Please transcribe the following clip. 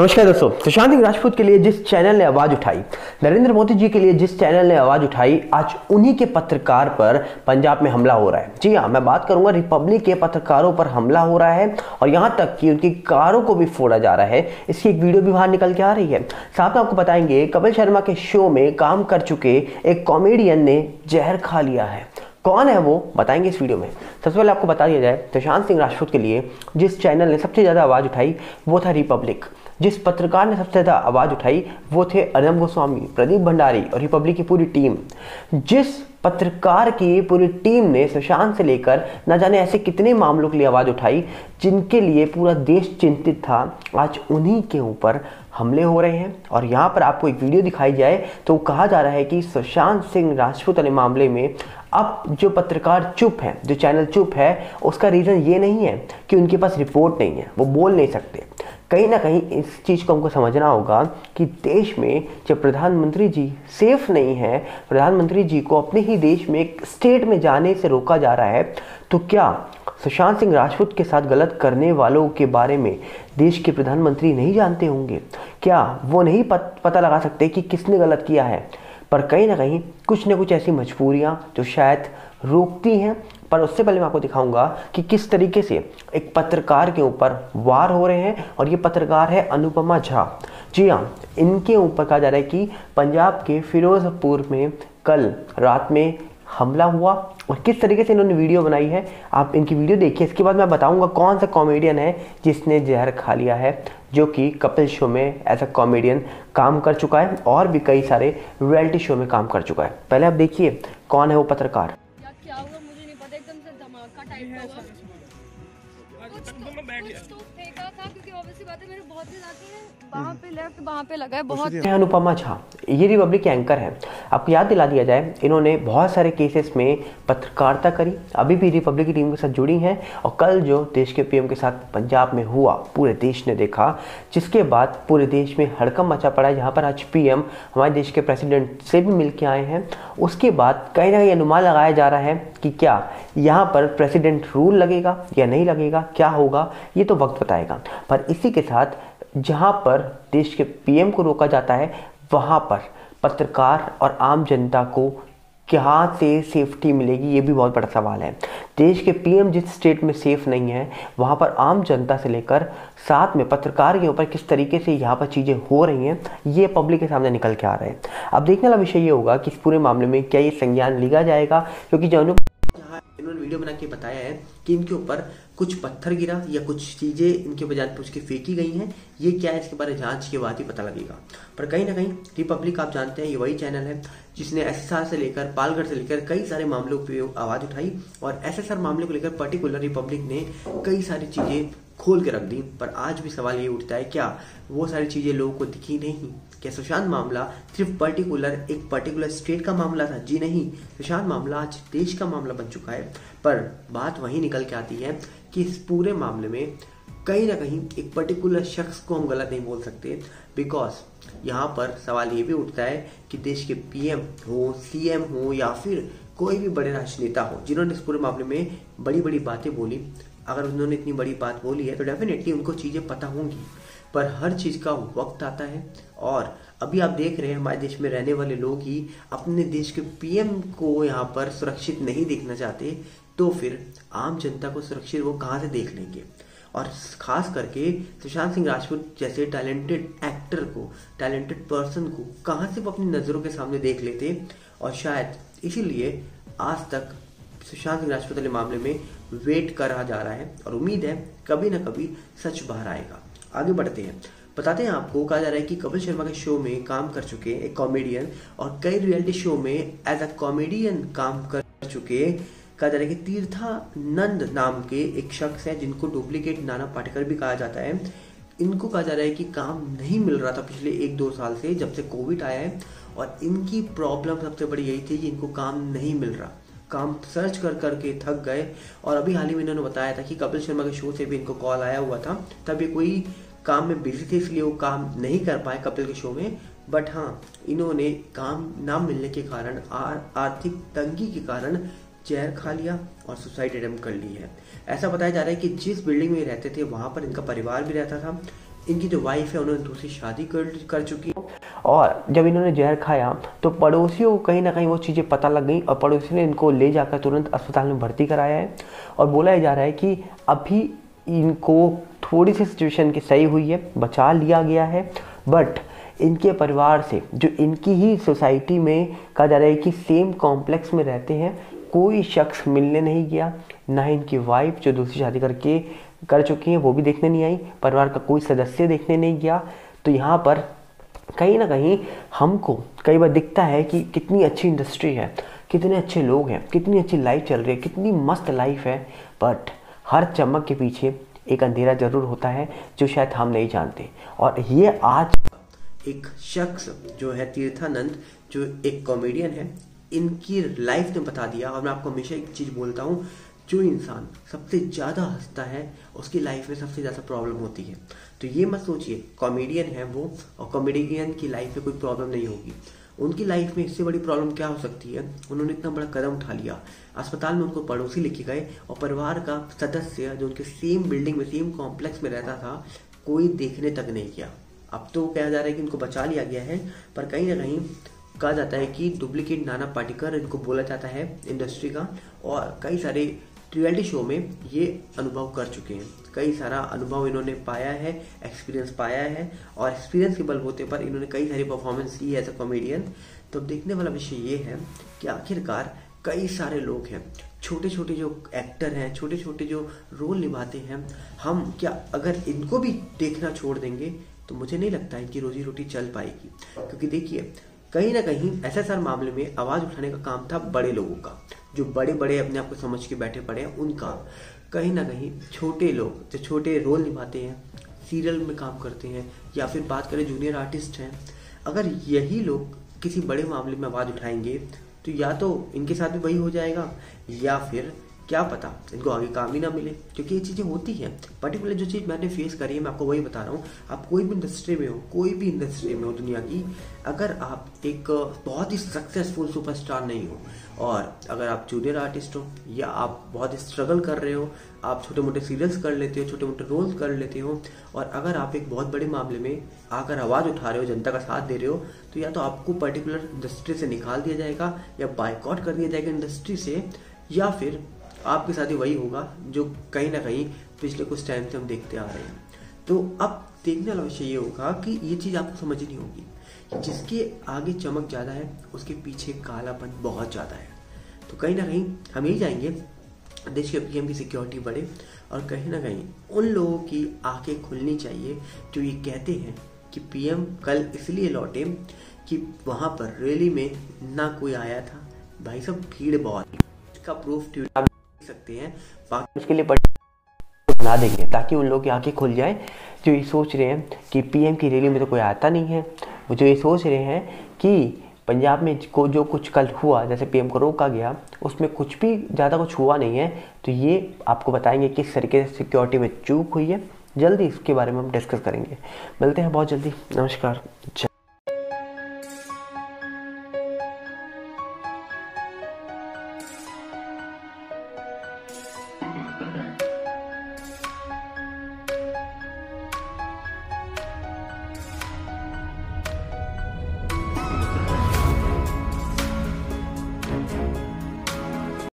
नमस्कार दोस्तों, सुशांत सिंह राजपूत के लिए जिस चैनल ने आवाज़ उठाई, नरेंद्र मोदी जी के लिए जिस चैनल ने आवाज़ उठाई, आज उन्हीं के पत्रकार पर पंजाब में हमला हो रहा है। जी हाँ मैं बात करूँगा रिपब्लिक के पत्रकारों पर हमला हो रहा है और यहाँ तक कि उनकी कारों को भी फोड़ा जा रहा है। इसकी एक वीडियो भी बाहर निकल के आ रही है। साथ में आपको बताएँगे, कपिल शर्मा के शो में काम कर चुके एक कॉमेडियन ने जहर खा लिया है। कौन है वो, बताएँगे इस वीडियो में। सबसे पहले आपको बता दिया जाए, सुशांत सिंह राजपूत के लिए जिस चैनल ने सबसे ज़्यादा आवाज़ उठाई, वो था रिपब्लिक। जिस पत्रकार ने सबसे ज़्यादा आवाज़ उठाई, वो थे अनम गोस्वामी, प्रदीप भंडारी और रिपब्लिक की पूरी टीम। जिस पत्रकार की पूरी टीम ने सुशांत से लेकर न जाने ऐसे कितने मामलों के लिए आवाज़ उठाई, जिनके लिए पूरा देश चिंतित था, आज उन्हीं के ऊपर हमले हो रहे हैं। और यहाँ पर आपको एक वीडियो दिखाई जाए तो कहा जा रहा है कि सुशांत सिंह राजपूत वाले मामले में अब जो पत्रकार चुप है, जो चैनल चुप है, उसका रीज़न ये नहीं है कि उनके पास रिपोर्ट नहीं है, वो बोल नहीं सकते। कहीं ना कहीं इस चीज़ को हमको समझना होगा कि देश में जब प्रधानमंत्री जी सेफ़ नहीं है प्रधानमंत्री जी को अपने ही देश में एक स्टेट में जाने से रोका जा रहा है तो क्या सुशांत सिंह राजपूत के साथ गलत करने वालों के बारे में देश के प्रधानमंत्री नहीं जानते होंगे? क्या वो नहीं पत, पता लगा सकते कि किसने गलत किया है? पर कहीं ना कहीं कुछ ना कुछ ऐसी मजबूरियाँ जो शायद रोकती हैं पर उससे पहले मैं आपको दिखाऊँगा कि किस तरीके से एक पत्रकार के ऊपर वार हो रहे हैं और ये पत्रकार है अनुपमा झा। जी हाँ इनके ऊपर कहा जा रहा है कि पंजाब के फिरोजपुर में कल रात में हमला हुआ और किस तरीके से इन्होंने वीडियो बनाई है, आप इनकी वीडियो देखिए। इसके बाद मैं बताऊँगा कौन सा कॉमेडियन है जिसने जहर खा लिया है, जो कि कपिल शो में एज अ कॉमेडियन काम कर चुका है और भी कई सारे रियलिटी शो में काम कर चुका है। पहले आप देखिए कौन है वो पत्रकार। कुछ तो कुछ तो फेंका था क्योंकि ऑब्वियसली बात है मेरे बहुत तेज आती है। वहाँ पे लेफ़्ट वहाँ पे लगा है बहुत अनुपमा झा ये रिपब्लिक के एंकर हैं। आपको याद दिला दिया जाए इन्होंने बहुत सारे केसेस में पत्रकारिता करी अभी भी रिपब्लिक की टीम के साथ जुड़ी हैं और कल जो देश के पीएम के साथ पंजाब में हुआ पूरे देश ने देखा जिसके बाद पूरे देश में हड़कम मचा पड़ा है जहाँ पर आज पीएम हमारे देश के प्रेसिडेंट से भी मिल के आए हैं। उसके बाद कहीं ना कहीं अनुमान लगाया जा रहा है कि क्या यहाँ पर प्रेसिडेंट रूल लगेगा या नहीं लगेगा क्या होगा, ये तो वक्त बताएगा। पर इसी के साथ, जहाँ पर देश के पीएम को रोका जाता है, वहाँ पर पत्रकार और आम जनता को कहाँ से सेफ्टी मिलेगी, ये भी बहुत बड़ा सवाल है। देश के पीएम जिस स्टेट में सेफ़ नहीं है, वहाँ पर आम जनता से लेकर साथ में पत्रकार के ऊपर किस तरीके से यहाँ पर चीज़ें हो रही हैं, ये पब्लिक के सामने निकल के आ रहे हैं। अब देखने वाला विषय ये होगा कि इस पूरे मामले में क्या ये संज्ञान लिया जाएगा, क्योंकि जो इन्होंने वीडियो बना के बताया है कि इनके ऊपर कुछ पत्थर गिरा या कुछ चीज़ें इनके बजाय पूछ के फेंकी गई हैं, ये क्या है इसके बारे में जाँच के बाद ही पता लगेगा। पर कहीं ना कहीं रिपब्लिक आप जानते हैं, ये वही चैनल है, जिसने एसएसआर से लेकर पालगढ़ से लेकर कई सारे मामलों पर आवाज़ उठाई और एसएसआर मामले को लेकर पर्टिकुलर रिपब्लिक ने कई सारी चीज़ें खोल के रख दी। पर आज भी सवाल ये उठता है, क्या वो सारी चीज़ें लोगों को दिखी नहीं? क्या सुशांत मामला सिर्फ़ पर्टिकुलर एक पर्टिकुलर स्टेट का मामला था? जी नहीं, सुशांत मामला आज देश का मामला बन चुका है। पर बात वही निकल के आती है कि इस पूरे मामले में कहीं ना कहीं एक पर्टिकुलर शख्स को हम गलत नहीं बोल सकते बिकॉज़ यहाँ पर सवाल ये भी उठता है कि देश के पीएम हो सीएम हो, या फिर कोई भी बड़े राजनेता हो, जिन्होंने इस पूरे मामले में बड़ी बड़ी बातें बोली। अगर उन्होंने इतनी बड़ी बात बोली है तो डेफिनेटली उनको चीज़ें पता होंगी। पर हर चीज़ का वक्त आता है। और अभी आप देख रहे हैं, हमारे देश में रहने वाले लोग ही अपने देश के पीएम को यहाँ पर सुरक्षित नहीं देखना चाहते तो फिर आम जनता को सुरक्षित वो कहाँ से देख लेंगे? और खास करके सुशांत सिंह राजपूत जैसे टैलेंटेड एक्टर को टैलेंटेड पर्सन को कहाँ से वो अपनी नज़रों के सामने देख लेते? और शायद इसीलिए आज तक सुशांत सिंह राजपूत वाले मामले में वेट करा जा रहा है। और उम्मीद है कभी ना कभी सच बाहर आएगा। आगे बढ़ते हैं। बताते हैं आपको, कहा जा रहा है कि कपिल शर्मा के शो में काम कर चुके एक कॉमेडियन और कई रियलिटी शो में एज अ कॉमेडियन काम कर चुके, कहा जा रहा है कि तीर्थानंद नाम के एक शख्स है जिनको डुप्लीकेट नाना पाटेकर भी कहा जाता है। इनको कहा जा रहा है कि काम नहीं मिल रहा था पिछले एक दो साल से जब से कोविड आया है और इनकी प्रॉब्लम सबसे बड़ी यही थी कि इनको काम नहीं मिल रहा। काम सर्च कर करके थक गए। और अभी हाल ही में इन्होंने बताया था कि कपिल शर्मा के शो से भी इनको कॉल आया हुआ था। तब ये कोई काम में बिज़ी थे, इसलिए वो काम नहीं कर पाए कपिल के शो में। बट हाँ इन्होंने काम ना मिलने के कारण आर्थिक तंगी के कारण चेयर खा लिया और सुसाइड अटेम्प्ट कर ली है। ऐसा बताया जा रहा है कि जिस बिल्डिंग में रहते थे, वहाँ पर इनका परिवार भी रहता था। इनकी जो वाइफ है, उन्होंने दूसरी शादी कर कर चुकी और जब इन्होंने जहर खाया तो पड़ोसियों को कहीं ना कहीं वो चीज़ें पता लग गई और पड़ोसी ने इनको ले जाकर तुरंत अस्पताल में भर्ती कराया है और बोला जा रहा है कि अभी इनको थोड़ी सी सिचुएशन की सही हुई है, बचा लिया गया है बट इनके परिवार से, जो इनकी ही सोसाइटी में कहा जा रहा है कि सेम कॉम्प्लेक्स में रहते हैं, कोई शख्स मिलने नहीं गया, ना ही इनकी वाइफ जो दूसरी शादी करके, कर चुकी हैं, वो भी देखने नहीं आई, परिवार का कोई सदस्य देखने नहीं गया। तो यहाँ पर कहीं ना कहीं हमको कई बार दिखता है कि कितनी अच्छी इंडस्ट्री है, कितने अच्छे लोग हैं, कितनी अच्छी लाइफ चल रही है, कितनी मस्त लाइफ है बट हर चमक के पीछे एक अंधेरा ज़रूर होता है जो शायद हम नहीं जानते। और ये आज एक शख्स जो है, तीर्थानंद, जो एक कॉमेडियन है, इनकी लाइफ ने बता दिया। और मैं आपको हमेशा एक चीज़ बोलता हूँ जो इंसान सबसे ज़्यादा हंसता है, उसकी लाइफ में सबसे ज़्यादा प्रॉब्लम होती है। तो ये मत सोचिए कॉमेडियन है वो, और कॉमेडियन की लाइफ में कोई प्रॉब्लम नहीं होगी। उनकी लाइफ में इससे बड़ी प्रॉब्लम क्या हो सकती है? उन्होंने इतना बड़ा कदम उठा लिया। अस्पताल में उनको पड़ोसी लिखे गए, और परिवार का सदस्य जो उनके सेम बिल्डिंग में सेम कॉम्प्लेक्स में रहता था, कोई देखने तक नहीं किया अब तो कहा जा रहा है कि उनको बचा लिया गया है, पर कहीं ना कहीं कहा जाता है कि डुप्लीकेट नाना पाटिकर इनको बोला जाता है इंडस्ट्री का, और कई सारे रियलिटी शो में ये अनुभव कर चुके हैं। कई सारा अनुभव इन्होंने पाया है एक्सपीरियंस पाया है और एक्सपीरियंस के बलबूते पर इन्होंने कई सारी परफॉर्मेंस की है एज अ कॉमेडियन तो देखने वाला विषय ये है कि आखिरकार कई सारे लोग हैं छोटे छोटे जो एक्टर हैं छोटे छोटे जो रोल निभाते हैं, हम क्या अगर इनको भी देखना छोड़ देंगे तो मुझे नहीं लगता है कि रोजी रोटी चल पाएगी। क्योंकि देखिए, कहीं ना कहीं सारे मामले में आवाज़ उठाने का काम था बड़े लोगों का। जो बड़े बड़े अपने आप को समझ के बैठे पड़े हैं, उनका कहीं ना कहीं छोटे लोग, जो छोटे रोल निभाते हैं सीरियल में काम करते हैं, या फिर बात करें जूनियर आर्टिस्ट हैं, अगर यही लोग किसी बड़े मामले में आवाज़ उठाएँगे तो या तो इनके साथ भी वही हो जाएगा, या फिर क्या पता इनको आगे काम ही ना मिले, क्योंकि ये चीज़ें होती हैं। पर्टिकुलर जो चीज़ मैंने फेस करी है, मैं आपको वही बता रहा हूँ। आप कोई भी इंडस्ट्री में हो, कोई भी इंडस्ट्री में हो दुनिया की, अगर आप एक बहुत ही सक्सेसफुल सुपरस्टार नहीं हो, और अगर आप जूनियर आर्टिस्ट हो, या आप बहुत ही स्ट्रगल कर रहे हो, आप छोटे मोटे सीरियल्स कर लेते हो छोटे मोटे रोल्स कर लेते हो, और अगर आप एक बहुत बड़े मामले में आकर आवाज़ उठा रहे हो, जनता का साथ दे रहे हो तो या तो आपको पर्टिकुलर इंडस्ट्री से निकाल दिया जाएगा, या बाइकआउट कर दिया जाएगा इंडस्ट्री से, या फिर आपके साथ ही वही होगा जो कहीं ना कहीं पिछले कुछ टाइम से हम देखते आ रहे हैं। तो अब देखने वाला विषय ये होगा कि ये चीज़ आपको समझनी होगी जिसके आगे चमक ज़्यादा है, उसके पीछे कालापन बहुत ज़्यादा है। तो कहीं ना कहीं हम यही जाएँगे, देश के पीएम की सिक्योरिटी बढ़े और कहीं ना कहीं उन लोगों की आँखें खुलनी चाहिए जो ये कहते हैं कि पीएम कल इसलिए लौटे कि वहाँ पर रैली में ना कोई आया था। भाई सब भीड़ बहुत इसका प्रूफ सकते हैं। बाकी उसके लिए बना देंगे, ताकि उन लोगों की आँखें खुल जाए जो ये सोच रहे हैं कि पीएम की रैली में तो कोई आता नहीं है। वो जो ये सोच रहे हैं कि पंजाब में को, जो कुछ कल हुआ, जैसे पीएम को रोका गया, उसमें कुछ भी ज़्यादा कुछ हुआ नहीं है। तो ये आपको बताएँगे किस तरीके से सिक्योरिटी में चूक हुई है। जल्दी इसके बारे में हम डिस्कस करेंगे। मिलते हैं बहुत जल्दी। नमस्कार।